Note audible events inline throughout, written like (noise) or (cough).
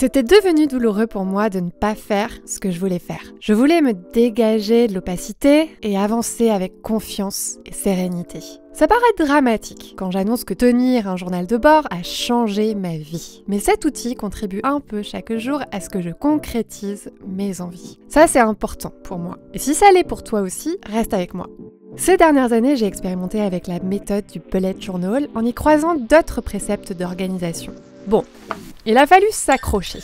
C'était devenu douloureux pour moi de ne pas faire ce que je voulais faire. Je voulais me dégager de l'opacité et avancer avec confiance et sérénité. Ça paraît dramatique quand j'annonce que tenir un journal de bord a changé ma vie. Mais cet outil contribue un peu chaque jour à ce que je concrétise mes envies. Ça, c'est important pour moi. Et si ça l'est pour toi aussi, reste avec moi. Ces dernières années, j'ai expérimenté avec la méthode du bullet journal en y croisant d'autres préceptes d'organisation. Bon, il a fallu s'accrocher.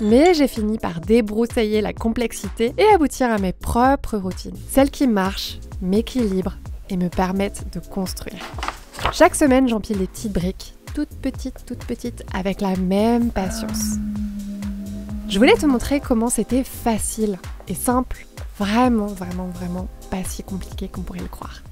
Mais j'ai fini par débroussailler la complexité et aboutir à mes propres routines. Celles qui marchent, m'équilibrent et me permettent de construire. Chaque semaine, j'empile des petites briques, toutes petites, toutes petites, avec la même patience. Je voulais te montrer comment c'était facile et simple, vraiment, vraiment, vraiment pas si compliqué qu'on pourrait le croire.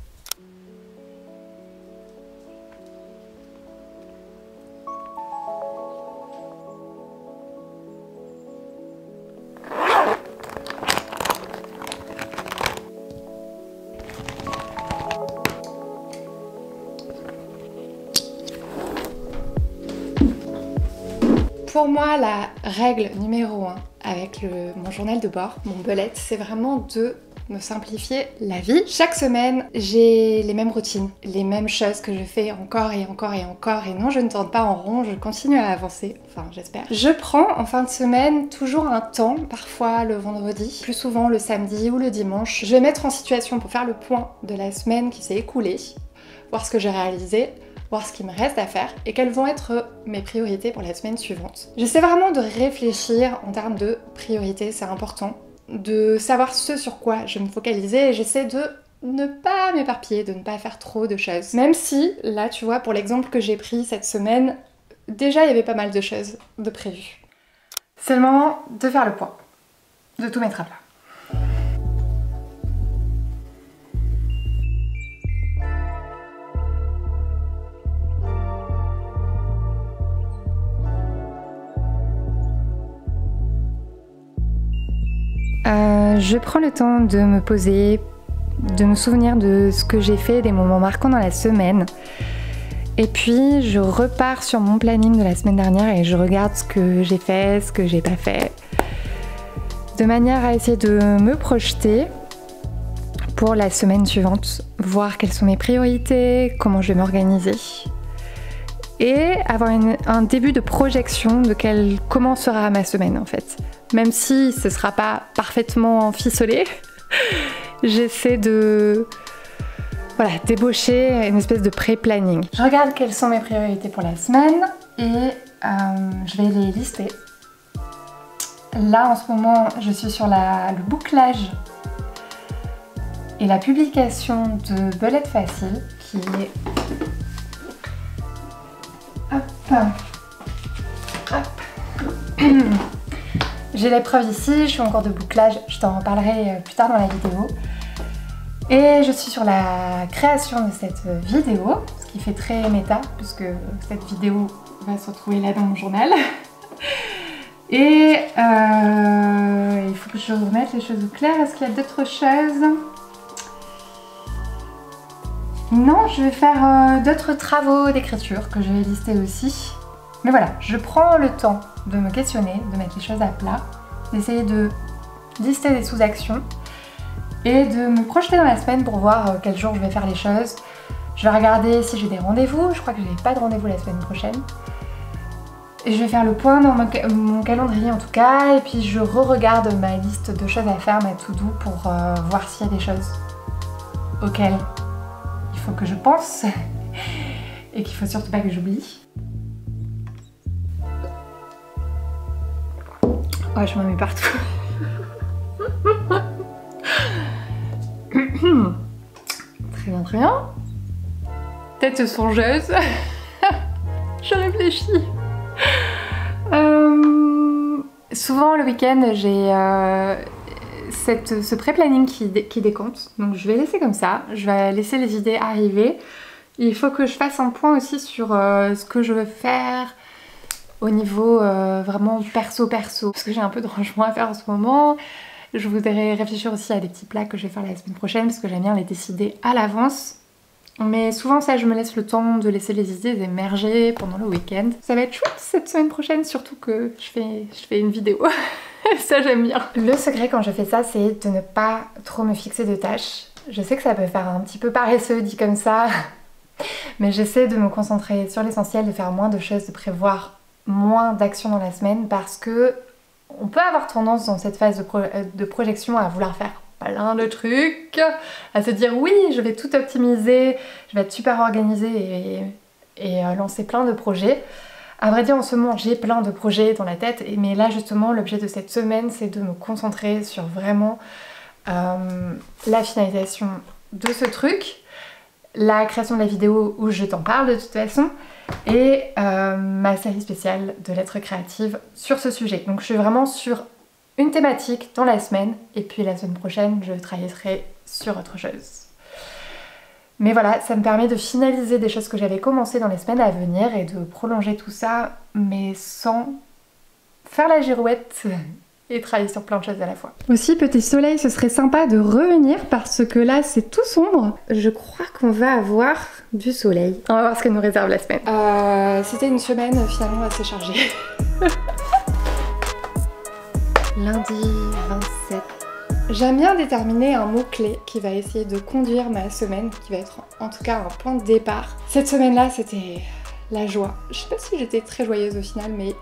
Pour moi, la règle numéro un avec mon journal de bord, mon bullet, c'est vraiment de me simplifier la vie. Chaque semaine, j'ai les mêmes routines, les mêmes choses que je fais encore et encore et encore. Et non, je ne tourne pas en rond, je continue à avancer, enfin j'espère. Je prends en fin de semaine toujours un temps, parfois le vendredi, plus souvent le samedi ou le dimanche. Je vais mettre en situation pour faire le point de la semaine qui s'est écoulée, voir ce que j'ai réalisé, voir ce qui me reste à faire et quelles vont être mes priorités pour la semaine suivante. J'essaie vraiment de réfléchir en termes de priorités, c'est important, de savoir ce sur quoi je me focaliser et j'essaie de ne pas m'éparpiller, de ne pas faire trop de choses. Même si, là, tu vois, pour l'exemple que j'ai pris cette semaine, déjà il y avait pas mal de choses de prévues. C'est le moment de faire le point, de tout mettre à plat. Je prends le temps de me poser, de me souvenir de ce que j'ai fait, des moments marquants dans la semaine. Et puis je repars sur mon planning de la semaine dernière et je regarde ce que j'ai fait, ce que j'ai pas fait. De manière à essayer de me projeter pour la semaine suivante, voir quelles sont mes priorités, comment je vais m'organiser. Et avoir un début de projection de comment sera ma semaine en fait même si ce ne sera pas parfaitement ficelé, (laughs) j'essaie de voilà, débaucher une espèce de pré-planning. Je regarde quelles sont mes priorités pour la semaine et euh, je vais les lister. Là en ce moment, je suis sur le bouclage et la publication de Bullet Facile qui est Hop. Hop. (clears throat) J'ai l'épreuve ici, je suis encore de bouclage, je t'en reparlerai euh, plus tard dans la vidéo. Et je suis sur la création de cette vidéo, ce qui fait très méta, puisque cette vidéo va se retrouver là dans mon journal. (laughs) Et euh, il faut que je remette les choses au clair. Est-ce qu'il y a d'autres choses? Non, je vais faire euh, d'autres travaux d'écriture que je vais lister aussi. Mais voilà, je prends le temps de me questionner, de mettre les choses à plat, d'essayer de lister des sous-actions et de me projeter dans la semaine pour voir euh, quel jour je vais faire les choses. Je vais regarder si j'ai des rendez-vous, je crois que je n'ai pas de rendez-vous la semaine prochaine. Et je vais faire le point dans mon, calendrier en tout cas, et puis je re-regarde ma liste de choses à faire, ma to-do, pour euh, voir s'il y a des choses auxquelles il faut que je pense (laughs) et qu'il faut surtout pas que j'oublie. Ouais, je m'en mets partout. (laughs) très bien, très bien. Tête songeuse. (laughs) je réfléchis. Euh, souvent le week-end, j'ai euh, ce pré-planning qui, qui, décompte. Donc je vais laisser comme ça. Je vais laisser les idées arriver. Il faut que je fasse un point aussi sur euh, ce que je veux faire, au niveau euh, vraiment perso-perso. Parce que j'ai un peu de rangement à faire en ce moment. Je voudrais réfléchir aussi à des petits plats que je vais faire la semaine prochaine parce que j'aime bien les décider à l'avance. Mais souvent ça, je me laisse le temps de laisser les idées émerger pendant le week-end. Ça va être chouette cette semaine prochaine, surtout que je fais, je fais une vidéo. (laughs) ça j'aime bien. Le secret quand je fais ça, c'est de ne pas trop me fixer de tâches. Je sais que ça peut faire un petit peu paresseux dit comme ça, (laughs) mais j'essaie de me concentrer sur l'essentiel, de faire moins de choses, de prévoir moins d'actions dans la semaine parce que on peut avoir tendance dans cette phase de, de projection à vouloir faire plein de trucs, à se dire oui, je vais tout optimiser, je vais être super organisée et, euh, lancer plein de projets. À vrai dire, en ce moment, j'ai plein de projets dans la tête, mais là justement, l'objet de cette semaine, c'est de me concentrer sur vraiment euh, la finalisation de ce truc, la création de la vidéo où je t'en parle de toute façon, et euh, ma série spéciale de lettres créatives sur ce sujet. Donc je suis vraiment sur une thématique dans la semaine et puis la semaine prochaine je travaillerai sur autre chose. Mais voilà, ça me permet de finaliser des choses que j'avais commencé dans les semaines à venir et de prolonger tout ça, mais sans faire la girouette (laughs) et travailler sur plein de choses à la fois. Aussi, petit soleil, ce serait sympa de revenir parce que là, c'est tout sombre. Je crois qu'on va avoir du soleil. On va voir ce que nous réserve la semaine. Euh, C'était une semaine finalement assez chargée. (laughs) lundi 27. J'aime bien déterminer un mot-clé qui va essayer de conduire ma semaine, qui va être en tout cas un point de départ. Cette semaine-là, c'était la joie. Je sais pas si j'étais très joyeuse au final, mais,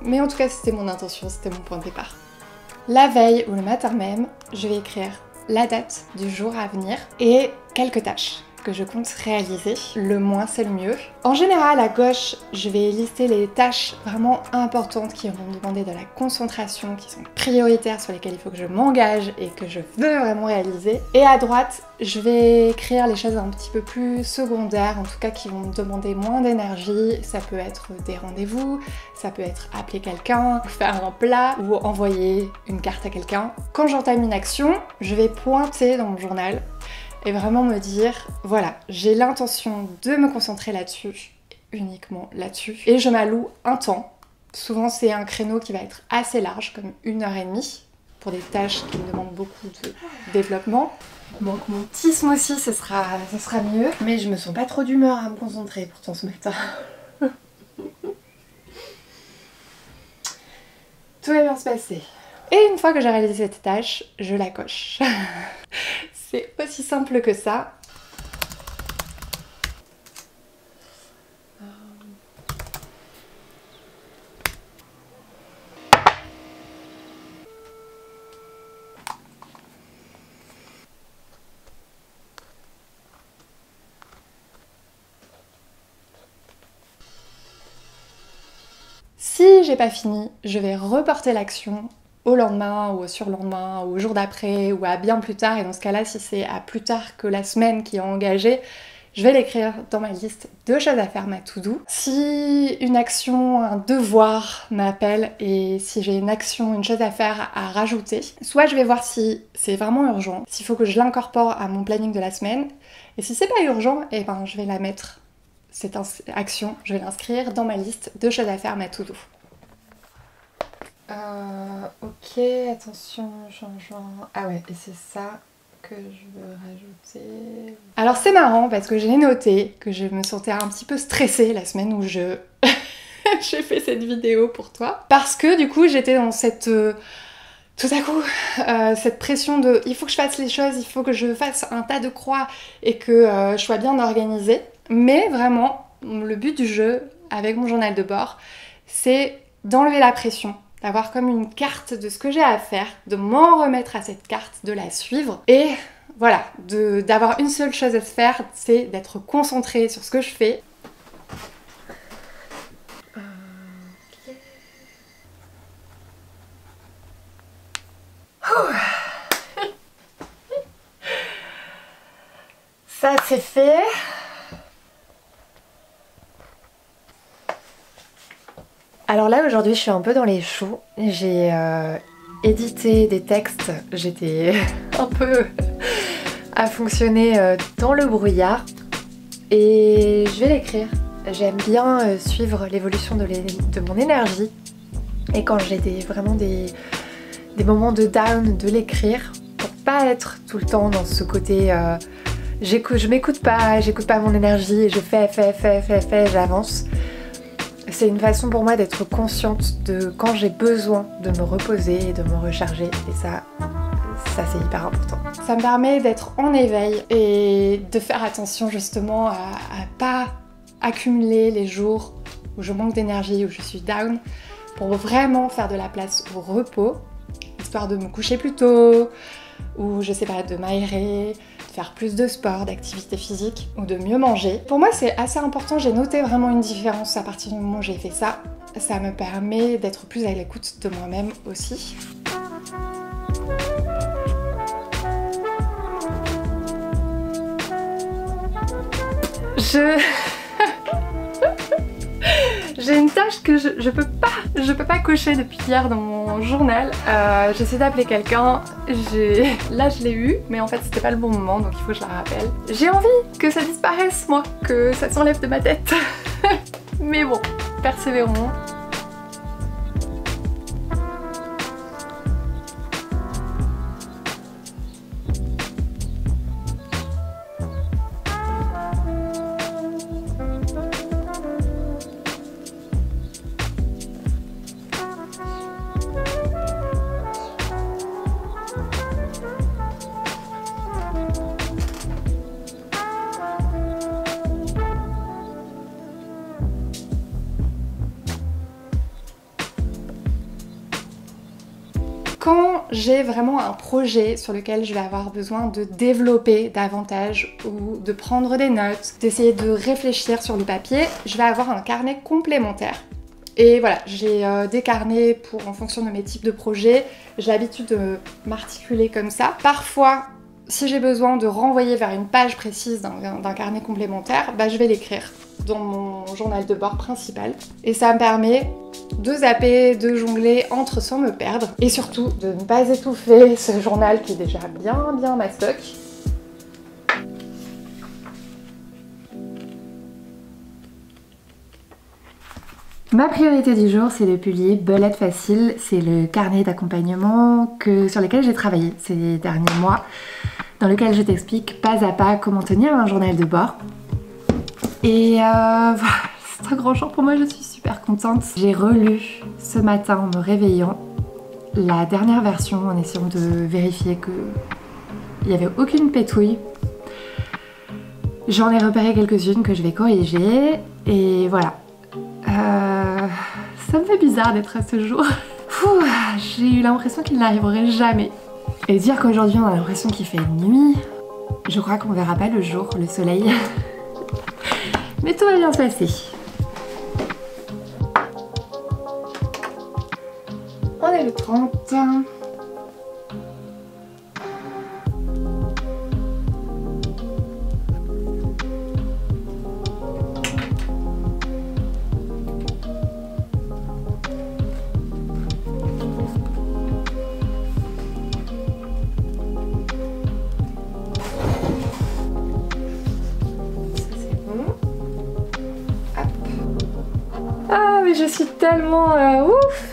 mais en tout cas, c'était mon intention, c'était mon point de départ. La veille ou le matin même, je vais écrire la date du jour à venir et quelques tâches que je compte réaliser. Le moins c'est le mieux. En général, à gauche, je vais lister les tâches vraiment importantes qui vont me demander de la concentration, qui sont prioritaires, sur lesquelles il faut que je m'engage et que je veux vraiment réaliser. Et à droite, je vais écrire les choses un petit peu plus secondaires, en tout cas qui vont me demander moins d'énergie. Ça peut être des rendez-vous, ça peut être appeler quelqu'un, faire un plat ou envoyer une carte à quelqu'un. Quand j'entame une action, je vais pointer dans mon journal et vraiment me dire, voilà, j'ai l'intention de me concentrer là-dessus, uniquement là-dessus, et je m'alloue un temps. Souvent c'est un créneau qui va être assez large, comme une heure et demie, pour des tâches qui me demandent beaucoup de développement. Donc mon tisme aussi, ce sera, ce sera mieux. Mais je me sens pas trop d'humeur à me concentrer pourtant ce matin. (laughs) Tout va bien se passer. Et une fois que j'ai réalisé cette tâche, je la coche. (laughs) C'est aussi simple que ça. Si j'ai pas fini, je vais reporter l'action au lendemain ou au surlendemain ou au jour d'après ou à bien plus tard. Et dans ce cas-là, si c'est à plus tard que la semaine qui est engagée, je vais l'écrire dans ma liste de choses à faire, ma to-do. Si une action, un devoir m'appelle et si j'ai une action, une chose à faire à rajouter, soit je vais voir si c'est vraiment urgent, s'il faut que je l'incorpore à mon planning de la semaine. Et si c'est pas urgent, eh ben je vais la mettre, cette action, je vais l'inscrire dans ma liste de choses à faire, ma to-do. Euh, ok, attention, changeant. Ah ouais, et c'est ça que je veux rajouter. Alors c'est marrant parce que j'ai noté que je me sentais un petit peu stressée la semaine où je (laughs) j'ai fait cette vidéo pour toi. Parce que du coup j'étais dans cette... Euh, tout à coup, euh, cette pression de il faut que je fasse les choses, il faut que je fasse un tas de croix et que je sois bien organisée. Mais vraiment, le but du jeu avec mon journal de bord, c'est d'enlever la pression d'avoir comme une carte de ce que j'ai à faire, de m'en remettre à cette carte, de la suivre et voilà, d'avoir une seule chose à faire, c'est d'être concentré sur ce que je fais. Ça c'est fait. Alors là aujourd'hui je suis un peu dans les choux. J'ai euh, édité des textes, j'étais (laughs) un peu à fonctionner euh, dans le brouillard et je vais l'écrire. J'aime bien euh, suivre l'évolution de, mon énergie et quand j'ai vraiment des, moments de down de l'écrire pour pas être tout le temps dans ce côté je m'écoute pas, j'écoute pas mon énergie, je fais, fais, fais, fais, fais, j'avance. C'est une façon pour moi d'être consciente de quand j'ai besoin de me reposer et de me recharger. Et ça, ça c'est hyper important. Ça me permet d'être en éveil et de faire attention justement à, à pas accumuler les jours où je manque d'énergie, où je suis down, pour vraiment faire de la place au repos, histoire de me coucher plus tôt, ou je sais pas, de m'aérer, faire plus de sport, d'activité physique, ou de mieux manger. Pour moi c'est assez important, j'ai noté vraiment une différence à partir du moment où j'ai fait ça. Ça me permet d'être plus à l'écoute de moi-même aussi. Je... J'ai une tâche que je, peux pas, je peux pas cocher depuis hier dans mon journal. Euh, J'essaie d'appeler quelqu'un. (laughs) Là je l'ai eu, mais en fait c'était pas le bon moment, donc il faut que je la rappelle. J'ai envie que ça disparaisse moi, que ça s'enlève de ma tête. (laughs) mais bon, persévérons. J'ai vraiment un projet sur lequel je vais avoir besoin de développer davantage ou de prendre des notes, d'essayer de réfléchir sur le papier, je vais avoir un carnet complémentaire. Et voilà, j'ai euh, des carnets pour, en fonction de mes types de projets. J'ai l'habitude de m'articuler comme ça. Parfois, si j'ai besoin de renvoyer vers une page précise d'un carnet complémentaire, bah, je vais l'écrire dans mon journal de bord principal. Et ça me permet de zapper, de jongler entre sans me perdre. Et surtout de ne pas étouffer ce journal qui est déjà bien bien mastoc. Ma priorité du jour, c'est de publier Bullet Facile. C'est le carnet d'accompagnement sur lequel j'ai travaillé ces derniers mois, dans lequel je t'explique pas à pas comment tenir un journal de bord. Et euh, (laughs) c'est un grand jour pour moi, je suis super contente. J'ai relu ce matin en me réveillant la dernière version en essayant de vérifier que il n'y avait aucune pétouille. J'en ai repéré quelques-unes que je vais corriger et voilà. Euh, ça me fait bizarre d'être à ce jour. (laughs) J'ai eu l'impression qu'il n'arriverait jamais. Et dire qu'aujourd'hui on a l'impression qu'il fait nuit, je crois qu'on verra pas le jour, le soleil. (laughs) Mais tout va bien se passer. On est le 30. Tellement euh, ouf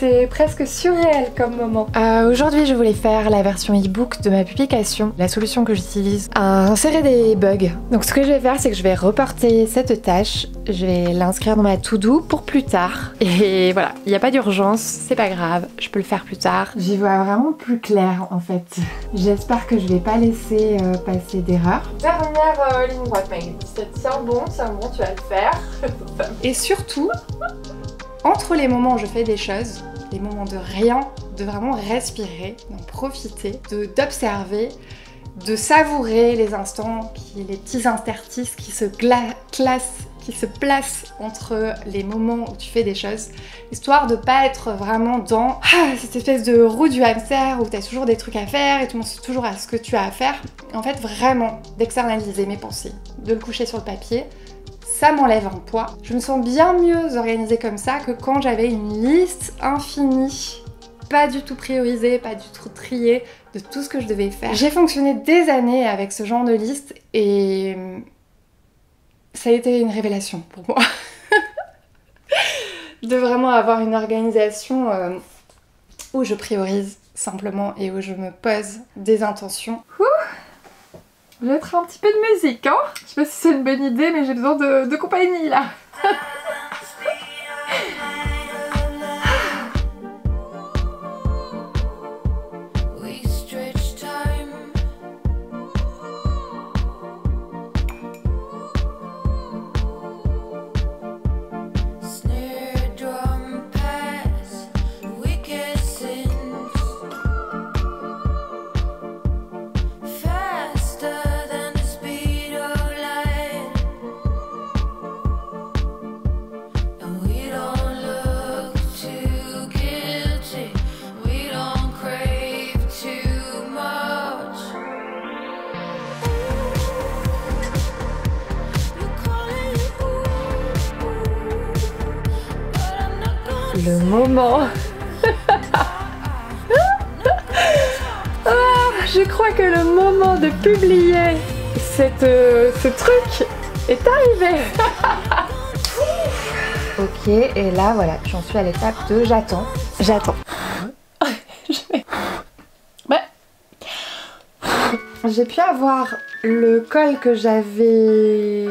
c'est presque surréel comme moment. Euh, aujourd'hui, je voulais faire la version e-book de ma publication, la solution que j'utilise à insérer des bugs. Donc ce que je vais faire, c'est que je vais reporter cette tâche, je vais l'inscrire dans ma to-do pour plus tard. Et voilà, il n'y a pas d'urgence, c'est pas grave, je peux le faire plus tard. J'y vois vraiment plus clair en fait. J'espère que je vais pas laisser euh, passer d'erreurs. Dernière euh, ligne droite, Meg. Tiens bon, tiens bon, tu vas le faire. (laughs) Et surtout, entre les moments où je fais des choses, les moments de rien, de vraiment respirer, d'en profiter, d'observer, de, savourer les instants, les petits interstices qui se classent, qui se placent entre les moments où tu fais des choses, histoire de pas être vraiment dans ah, cette espèce de roue du hamster où tu as toujours des trucs à faire et tu penses toujours à ce que tu as à faire. En fait, vraiment d'externaliser mes pensées, de le coucher sur le papier, ça m'enlève un poids. Je me sens bien mieux organisée comme ça que quand j'avais une liste infinie, pas du tout priorisée, pas du tout triée de tout ce que je devais faire. J'ai fonctionné des années avec ce genre de liste et ça a été une révélation pour moi. (laughs) de vraiment avoir une organisation euh, où je priorise simplement et où je me pose des intentions. Je vais mettre un petit peu de musique, hein Je sais pas si c'est une bonne idée, mais j'ai besoin de, de compagnie là. (laughs) Ah, je crois que le moment de publier cette, euh, ce truc est arrivé. (laughs) ok, et là voilà, j'en suis à l'étape de j'attends. J'attends. (laughs) J'ai pu avoir le col que j'avais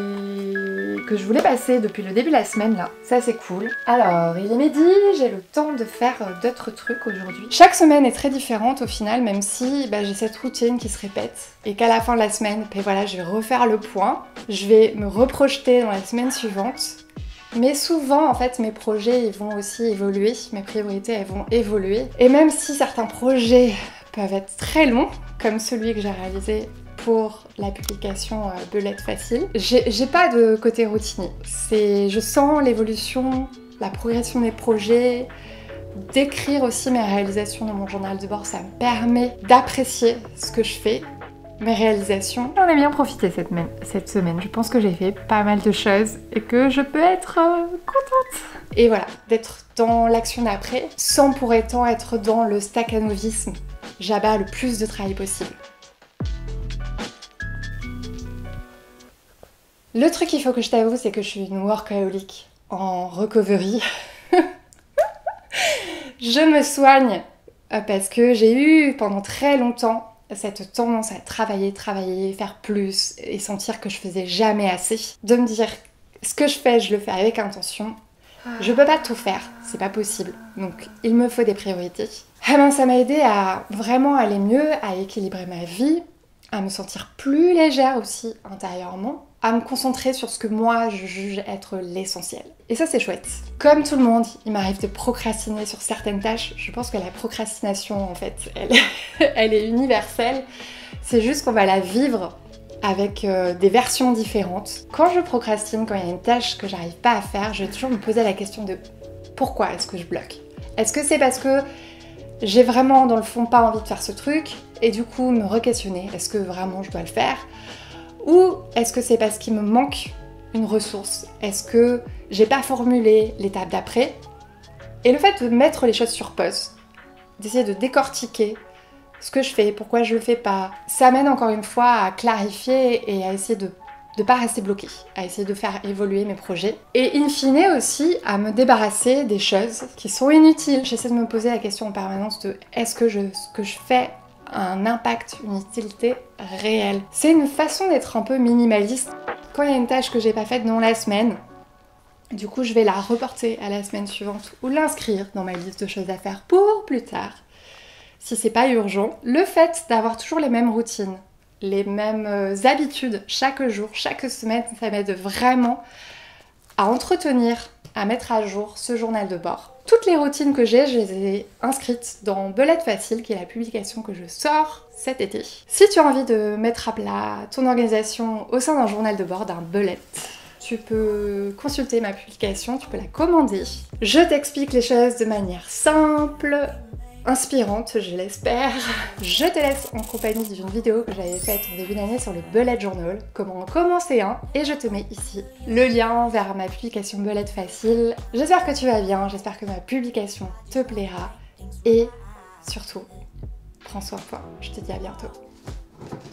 je voulais passer depuis le début de la semaine là. Ça c'est cool. Alors, il est midi, j'ai le temps de faire euh, d'autres trucs aujourd'hui. Chaque semaine est très différente au final, même si bah, j'ai cette routine qui se répète et qu'à la fin de la semaine, ben voilà, je vais refaire le point. Je vais me reprojeter dans la semaine suivante. Mais souvent, en fait, mes projets ils vont aussi évoluer, mes priorités elles vont évoluer. Et même si certains projets peuvent être très longs, comme celui que j'ai réalisé pour la publication euh, Belette Facile, j'ai pas de côté routinier. C'est, je sens l'évolution, la progression des projets, d'écrire aussi mes réalisations dans mon journal de bord, ça me permet d'apprécier ce que je fais, mes réalisations. J'en ai bien profité cette, semaine- cette semaine. Je pense que j'ai fait pas mal de choses et que je peux être euh, contente. Et voilà, d'être dans l'action d'après, sans pour autant être dans le staccanovisme. J'abats le plus de travail possible. Le truc qu'il faut que je t'avoue, c'est que je suis une workaholic en recovery. (laughs) je me soigne euh, parce que j'ai eu pendant très longtemps cette tendance à travailler, travailler, faire plus et sentir que je faisais jamais assez. De me dire ce que je fais, je le fais avec intention. Je peux pas tout faire, c'est pas possible. Donc il me faut des priorités. Ah ben, ça m'a aidé à vraiment aller mieux, à équilibrer ma vie, à me sentir plus légère aussi intérieurement, à me concentrer sur ce que moi je juge être l'essentiel. Et ça c'est chouette. Comme tout le monde, il m'arrive de procrastiner sur certaines tâches. Je pense que la procrastination en fait, (laughs) elle, est universelle. C'est juste qu'on va la vivre avec euh, des versions différentes. Quand je procrastine, quand il y a une tâche que j'arrive pas à faire, je vais toujours me poser la question de pourquoi est-ce que je bloque? Est-ce que c'est parce que j'ai vraiment dans le fond pas envie de faire ce truc? Et du coup me re-questionner est-ce que vraiment je dois le faire? Ou est-ce que c'est parce qu'il me manque une ressource? Est-ce que j'ai pas formulé l'étape d'après? Et le fait de mettre les choses sur pause, d'essayer de décortiquer ce que je fais, pourquoi je le fais pas, ça mène encore une fois à clarifier et à essayer de de pas rester bloqué, à essayer de faire évoluer mes projets. Et in fine aussi à me débarrasser des choses qui sont inutiles. J'essaie de me poser la question en permanence de est-ce que je, ce que je fais un impact, une utilité réelle C'est une façon d'être un peu minimaliste. Quand il y a une tâche que j'ai pas faite dans la semaine, du coup je vais la reporter à la semaine suivante ou l'inscrire dans ma liste de choses à faire pour plus tard. Si c'est pas urgent, le fait d'avoir toujours les mêmes routines, les mêmes euh, habitudes chaque jour, chaque semaine, ça m'aide vraiment à entretenir, à mettre à jour ce journal de bord. Toutes les routines que j'ai, je les ai inscrites dans Belette Facile, qui est la publication que je sors cet été. Si tu as envie de mettre à plat ton organisation au sein d'un journal de bord, d'un belette, tu peux consulter ma publication, tu peux la commander. Je t'explique les choses de manière simple, inspirante, je l'espère. Je te laisse en compagnie d'une vidéo que j'avais faite en début d'année sur le Bullet Journal, comment en commencer un, et je te mets ici le lien vers ma publication Bullet Facile. J'espère que tu vas bien, j'espère que ma publication te plaira, et surtout, prends soin de toi. Je te dis à bientôt.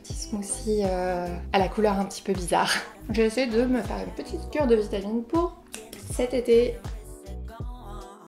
Petit smoothie euh, à la couleur un petit peu bizarre. Je vais essayer de me faire une petite cure de vitamines pour cet été.